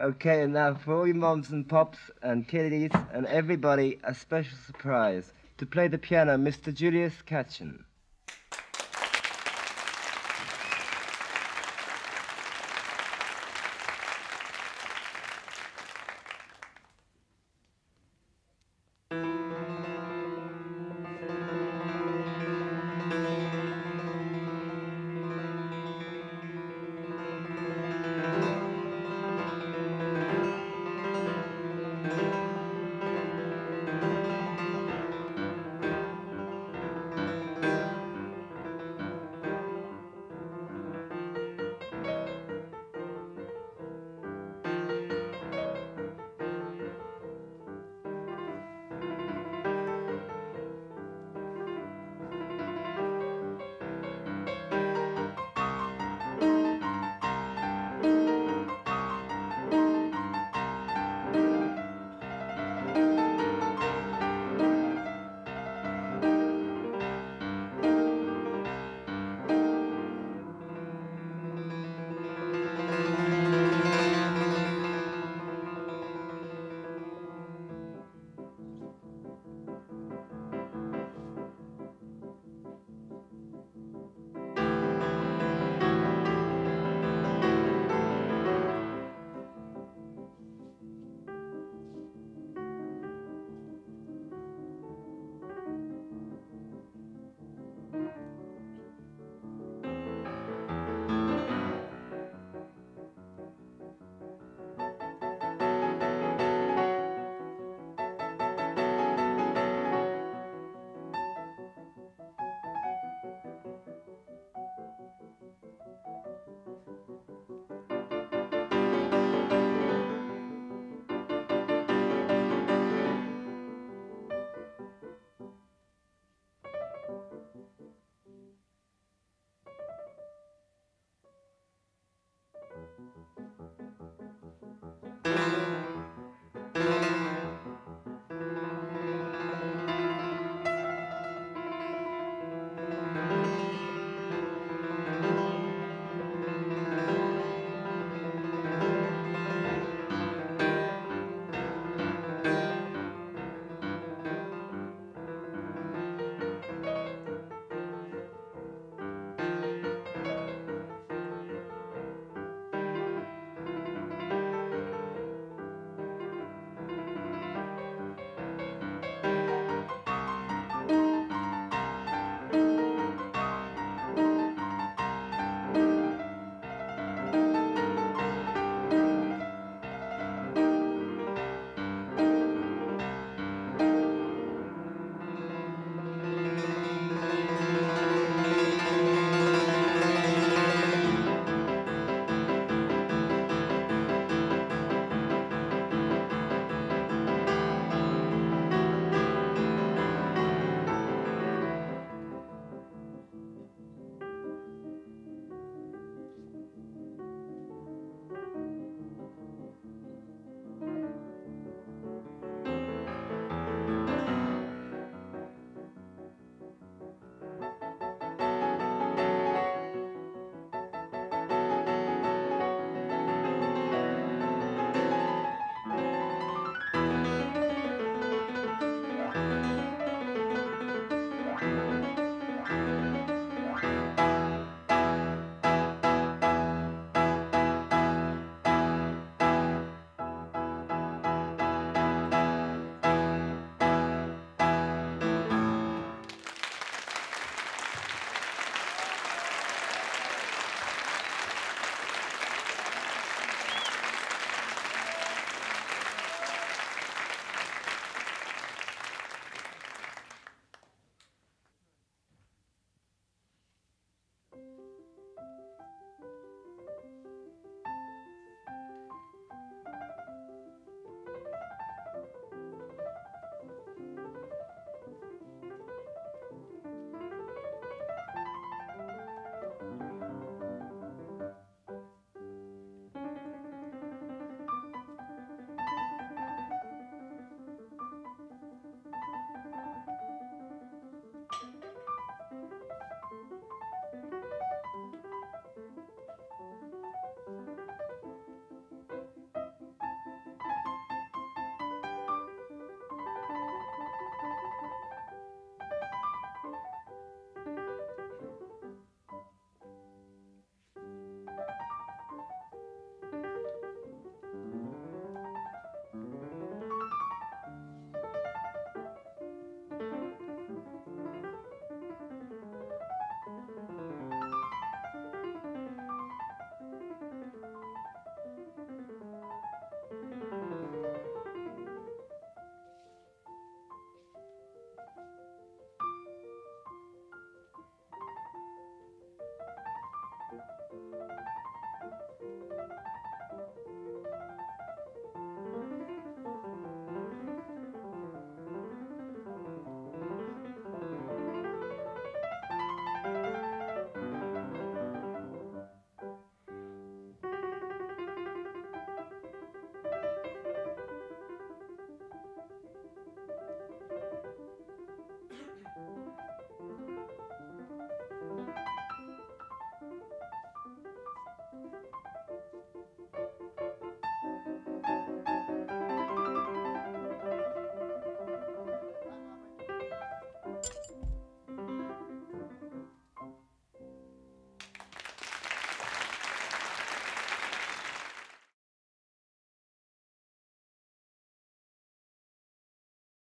Okay, and now for all your moms and pops and kiddies and everybody, a special surprise. To play the piano, Mr. Julius Katchen.